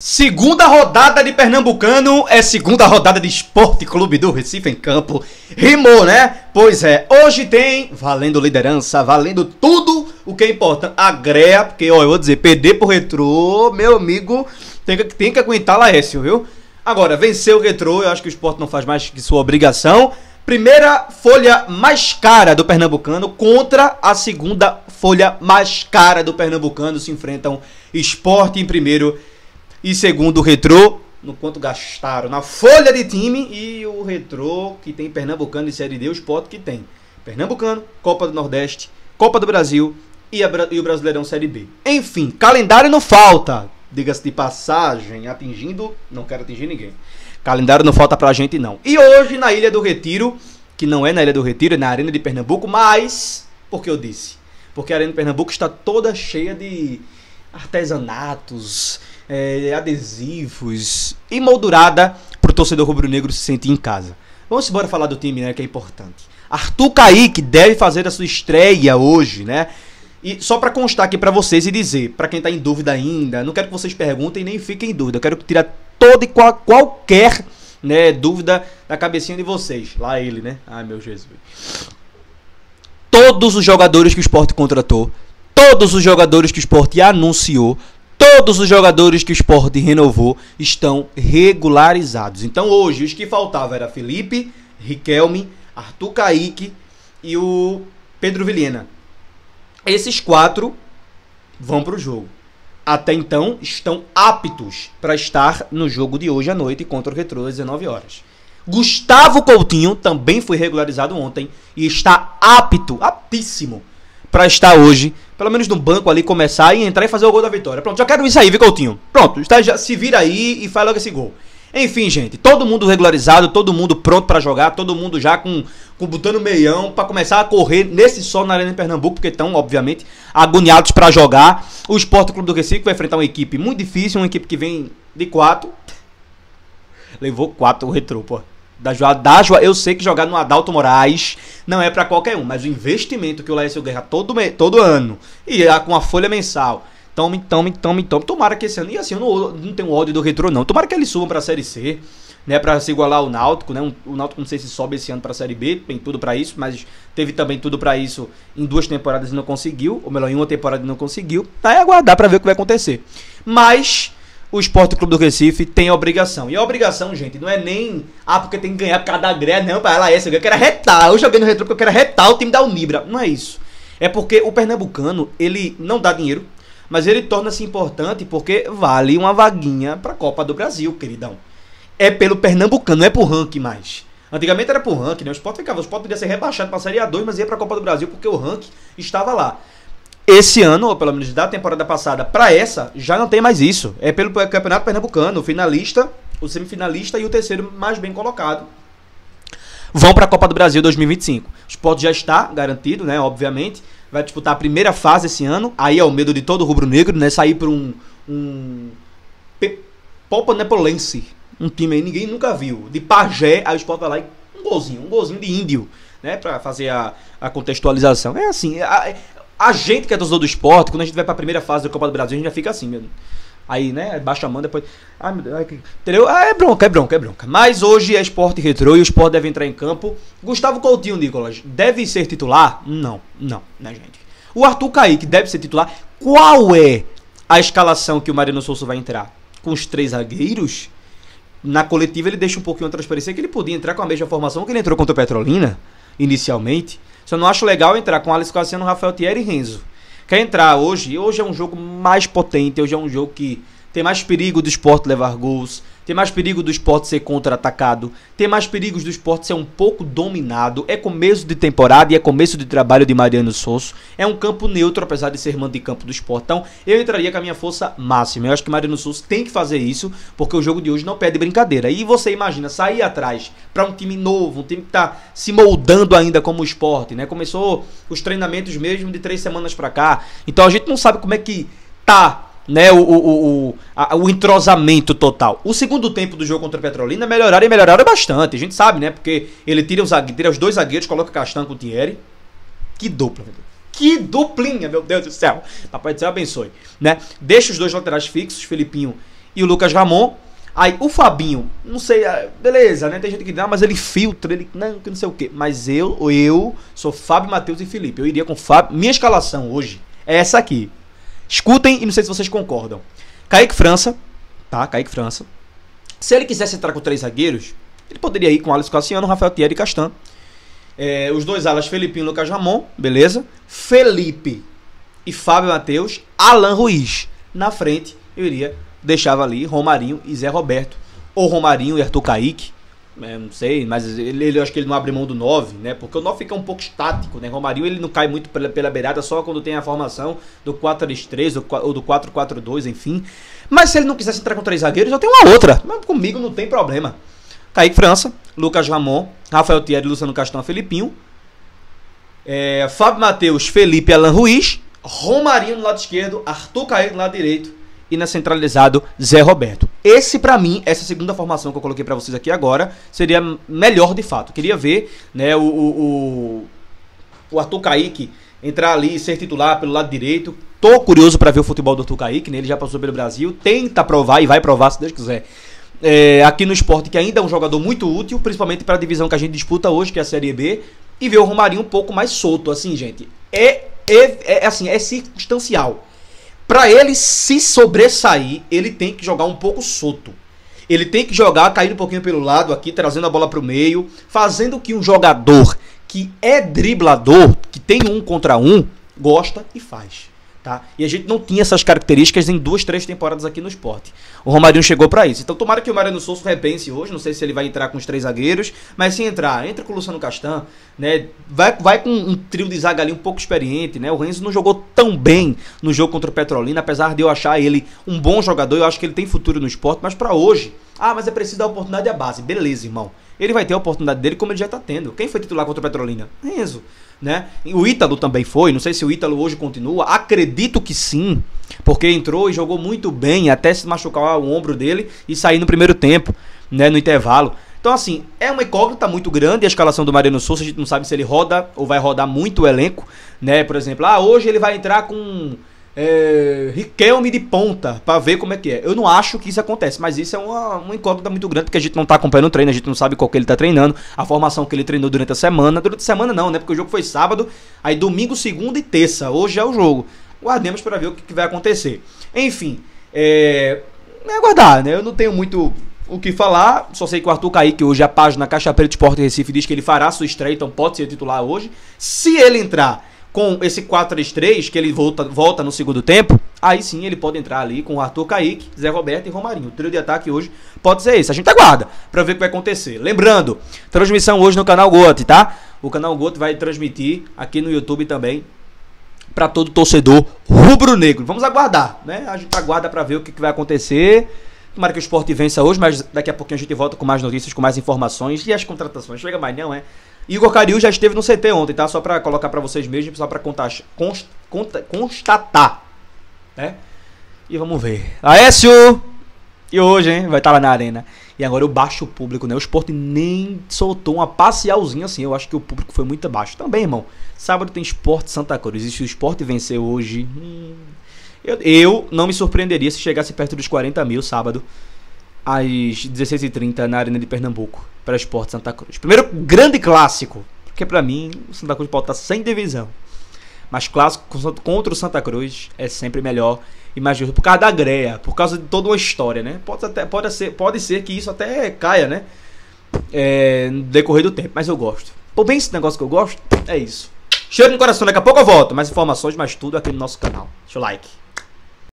Segunda rodada de Pernambucano é segunda rodada de Esporte Clube do Recife em campo. Rimou, né? Pois é, hoje tem valendo liderança, valendo tudo o que é importante. A greia, porque ó, eu vou dizer, perder pro retrô, meu amigo, tem que, tem que aguentar Laércio, viu? Agora, vencer o retrô, eu acho que o esporte não faz mais que sua obrigação. Primeira folha mais cara do Pernambucano contra a segunda folha mais cara do Pernambucano se enfrentam esporte em primeiro e segundo o Retrô, no quanto gastaram na folha de time e o Retrô, que tem Pernambucano e Série D, o Sport que tem. Pernambucano, Copa do Nordeste, Copa do Brasil e, a, e o Brasileirão Série B. Enfim, calendário não falta. Diga-se de passagem, atingindo, não quero atingir ninguém. Calendário não falta pra gente não. E hoje na Ilha do Retiro, que não é na Ilha do Retiro, é na Arena de Pernambuco, mas, porque eu disse? Porque a Arena de Pernambuco está toda cheia de artesanatos, é, adesivos e moldurada para o torcedor rubro-negro se sentir em casa. Vamos embora falar do time, né, que é importante. Arthur Kaique deve fazer a sua estreia hoje, né? E só para constar aqui para vocês e dizer, para quem tá em dúvida ainda, não quero que vocês perguntem nem fiquem em dúvida, eu quero tirar toda e qual, qualquer né, dúvida da cabecinha de vocês. Lá ele, né? Ai meu Jesus. Todos os jogadores que o esporte contratou, todos os jogadores que o esporte anunciou, Todos os jogadores que o Sport renovou estão regularizados. Então hoje os que faltavam era Felipe, Riquelme, Arthur Caíque e o Pedro Vilhena. Esses quatro vão para o jogo. Até então estão aptos para estar no jogo de hoje à noite contra o Retro às 19 horas. Gustavo Coutinho também foi regularizado ontem e está apto, aptíssimo para estar hoje, pelo menos no banco ali, começar e entrar e fazer o gol da vitória. Pronto, já quero isso aí, viu, Coutinho? Pronto, está, já, se vira aí e faz logo esse gol. Enfim, gente, todo mundo regularizado, todo mundo pronto para jogar, todo mundo já com, com botando meião para começar a correr nesse sol na Arena de Pernambuco, porque estão, obviamente, agoniados para jogar. O Esporte Clube do Recife vai enfrentar uma equipe muito difícil, uma equipe que vem de quatro. Levou quatro o retrô, pô. Da Joa, eu sei que jogar no Adalto Moraes não é para qualquer um, mas o investimento que o Laércio Guerra todo, todo ano e com a folha mensal, tome, tome, tome, tome. Tomara que esse ano, e assim, eu não, não tenho ódio do Retro, não. Tomara que eles subam pra Série C, né, para se igualar ao Náutico, né? O Náutico não sei se sobe esse ano pra Série B, tem tudo para isso, mas teve também tudo para isso em duas temporadas e não conseguiu, ou melhor, em uma temporada e não conseguiu. Tá aí aguardar para ver o que vai acontecer. Mas o Esporte Clube do Recife tem a obrigação. E a obrigação, gente, não é nem. Ah, porque tem que ganhar por causa da greia, não, para ela é essa. Eu quero retar. Eu joguei no retro porque eu quero retar o time da Unibra. Não é isso. É porque o Pernambucano, ele não dá dinheiro, mas ele torna-se importante porque vale uma vaguinha pra Copa do Brasil, queridão. É pelo Pernambucano, não é pro ranking mais. Antigamente era pro ranking, né? O Sport ficava, o Sport podia ser rebaixado pra Série A2, mas ia pra Copa do Brasil porque o ranking estava lá. Esse ano, ou pelo menos da temporada passada para essa, já não tem mais isso. É pelo Campeonato Pernambucano, o finalista, o semifinalista e o terceiro mais bem colocado vão para a Copa do Brasil 2025. O esporte já está garantido, né? Obviamente. Vai disputar a primeira fase esse ano. Aí é o medo de todo rubro-negro, né? Sair para um. um Popa Nepolense. Um time aí ninguém nunca viu. De Pajé, aí o esporte vai lá e um golzinho, um golzinho de índio, né? Para fazer a, a contextualização. É assim. A, a gente que é torcedor do esporte, quando a gente vai pra primeira fase da Copa do Brasil, a gente já fica assim mesmo. Aí, né, baixa a mão, depois. Ai, meu Deus, ai, entendeu? Ah, é bronca, é bronca, é bronca. Mas hoje é esporte retrô e o esporte deve entrar em campo. Gustavo Coutinho, Nicolas, deve ser titular? Não, não, né, gente? O Arthur Kaique deve ser titular. Qual é a escalação que o Mariano Souza vai entrar? Com os três zagueiros? Na coletiva ele deixa um pouquinho a transparecer que ele podia entrar com a mesma formação que ele entrou contra o Petrolina, inicialmente. Só não acho legal entrar com Alex Cassiano, Rafael Thierry e Renzo. Quer entrar hoje? Hoje é um jogo mais potente, hoje é um jogo que tem mais perigo do esporte levar gols, tem mais perigo do esporte ser contra-atacado, tem mais perigos do esporte ser um pouco dominado. É começo de temporada e é começo de trabalho de Mariano Souza. É um campo neutro, apesar de ser mando de campo do esporte. Então, eu entraria com a minha força máxima. Eu acho que Mariano Souza tem que fazer isso, porque o jogo de hoje não pede brincadeira. E você imagina sair atrás para um time novo, um time que está se moldando ainda como esporte, né? Começou os treinamentos mesmo de três semanas para cá. Então a gente não sabe como é que tá né, o, o, o, a, o entrosamento total. O segundo tempo do jogo contra a Petrolina melhoraram e melhoraram bastante. A gente sabe, né? Porque ele tira os, tira os dois zagueiros, coloca Castan com o Thierry. Que dupla, meu Deus. Que duplinha, meu Deus do céu. Papai do céu abençoe. Né? Deixa os dois laterais fixos, Felipinho e o Lucas Ramon. Aí o Fabinho, não sei, ah, beleza, né? Tem gente que não, mas ele filtra, ele não, que não sei o quê. Mas eu, eu sou Fábio, Matheus e Felipe. Eu iria com Fábio. Minha escalação hoje é essa aqui. Escutem e não sei se vocês concordam. Kaique França, tá? Kaique França. Se ele quisesse entrar com três zagueiros, ele poderia ir com Alisson Cassiano, Rafael Thierry e Castan. É, os dois alas, Felipinho e Lucas Ramon, beleza? Felipe e Fábio Matheus, Alan Ruiz. Na frente, eu iria, deixava ali Romarinho e Zé Roberto. Ou Romarinho e Arthur Kaique. É, não sei, mas ele, ele, eu acho que ele não abre mão do 9, né? Porque o 9 fica um pouco estático, né? Romarinho ele não cai muito pela, pela beirada só quando tem a formação do 4-3-3 ou do 4-4-2, enfim. Mas se ele não quisesse entrar com três zagueiros, eu tenho uma outra. Mas comigo não tem problema. Kaique França, Lucas Ramon, Rafael Thierry, Luciano Castão, Felipinho. É, Fábio Matheus, Felipe Alan Ruiz. Romarinho no lado esquerdo, Arthur Kaique no lado direito e na centralizado Zé Roberto. Esse para mim, essa segunda formação que eu coloquei para vocês aqui agora, seria melhor de fato. Queria ver, né, o, o, o Arthur Kaique entrar ali e ser titular pelo lado direito. Tô curioso para ver o futebol do Arthur Kaique, né? ele já passou pelo Brasil, tenta provar e vai provar se Deus quiser. É, aqui no esporte, que ainda é um jogador muito útil, principalmente para a divisão que a gente disputa hoje, que é a Série B, e ver o Romarinho um pouco mais solto, assim, gente. É, é, é assim, é circunstancial. Para ele se sobressair, ele tem que jogar um pouco solto. Ele tem que jogar caindo um pouquinho pelo lado aqui, trazendo a bola para o meio, fazendo que um jogador que é driblador, que tem um contra um, gosta e faz. Tá? E a gente não tinha essas características em duas, três temporadas aqui no esporte. O Romarinho chegou para isso. Então tomara que o Mariano Souza repense hoje. Não sei se ele vai entrar com os três zagueiros, mas se entrar, entra com o Luciano Castan, né? Vai, vai com um trio de zaga ali um pouco experiente, né? O Renzo não jogou tão bem no jogo contra o Petrolina, apesar de eu achar ele um bom jogador. Eu acho que ele tem futuro no esporte, mas para hoje, ah, mas é preciso dar oportunidade à base. Beleza, irmão. Ele vai ter a oportunidade dele como ele já está tendo. Quem foi titular contra o Petrolina? Renzo. Né? O Ítalo também foi, não sei se o Ítalo hoje continua. Acredito que sim, porque entrou e jogou muito bem, até se machucar o ombro dele e sair no primeiro tempo, né, no intervalo. Então, assim, é uma incógnita muito grande a escalação do Mariano Souza. A gente não sabe se ele roda ou vai rodar muito o elenco, né? Por exemplo, ah, hoje ele vai entrar com é, Riquelme de ponta para ver como é que é. Eu não acho que isso acontece, mas isso é uma, uma incógnita muito grande porque a gente não tá acompanhando o treino, a gente não sabe qual que ele tá treinando, a formação que ele treinou durante a semana. Durante a semana não, né? Porque o jogo foi sábado, aí domingo, segunda e terça. Hoje é o jogo. Guardemos para ver o que, que, vai acontecer. Enfim, é, é aguardar, né? Eu não tenho muito o que falar. Só sei que o Arthur Kaique, hoje a página Caixa Preta Esporte Recife, diz que ele fará sua estreia, então pode ser titular hoje. Se ele entrar com esse 4-3-3, que ele volta, volta no segundo tempo, aí sim ele pode entrar ali com o Arthur Kaique, Zé Roberto e Romarinho. O trio de ataque hoje pode ser esse. A gente aguarda para ver o que vai acontecer. Lembrando, transmissão hoje no canal Gote, tá? O canal Gote vai transmitir aqui no YouTube também para todo torcedor rubro-negro. Vamos aguardar, né? A gente aguarda para ver o que, que vai acontecer. Tomara que o esporte vença hoje, mas daqui a pouquinho a gente volta com mais notícias, com mais informações e as contratações. Chega mais não, é? Igor Caril já esteve no CT ontem, tá? Só para colocar para vocês mesmos, só para const, const, constatar, né? E vamos ver. Aécio! E hoje, hein? Vai estar tá lá na arena. E agora o baixo público, né? O esporte nem soltou uma parcialzinha assim. Eu acho que o público foi muito baixo. Também, irmão. Sábado tem esporte Santa Cruz. E se o esporte vencer hoje. Hum, eu, eu não me surpreenderia se chegasse perto dos 40 mil sábado às 16h30 na Arena de Pernambuco para o Esporte Santa Cruz. Primeiro grande clássico, porque para mim o Santa Cruz pode estar sem divisão. Mas clássico contra o Santa Cruz é sempre melhor e mais justo por causa da greia, por causa de toda uma história, né? Pode, até, pode, ser, pode ser que isso até caia, né? É, no decorrer do tempo, mas eu gosto. Por bem esse negócio que eu gosto, é isso. Cheiro no coração, daqui a pouco eu volto. Mais informações, mais tudo aqui no nosso canal. Deixa o like.